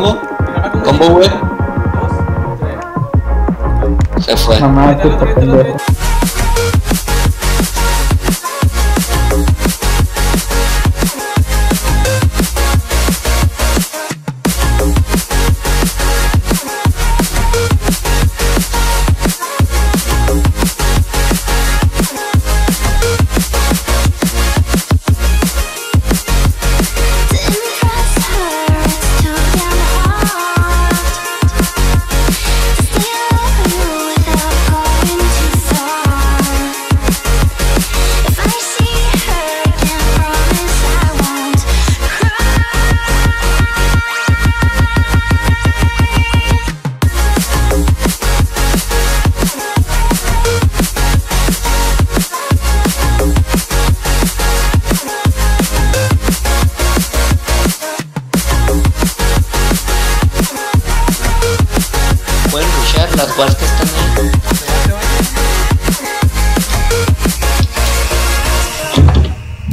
combo. Combo, güey. Se fue. Mamá, qué pendejo. pueden rushar las guards que están ahí.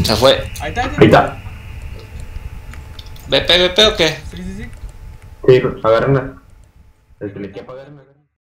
Se fue. Ahí está, ahí está. ¿BP, BP o qué? Sí, sí, sí. Sí. Pues, el que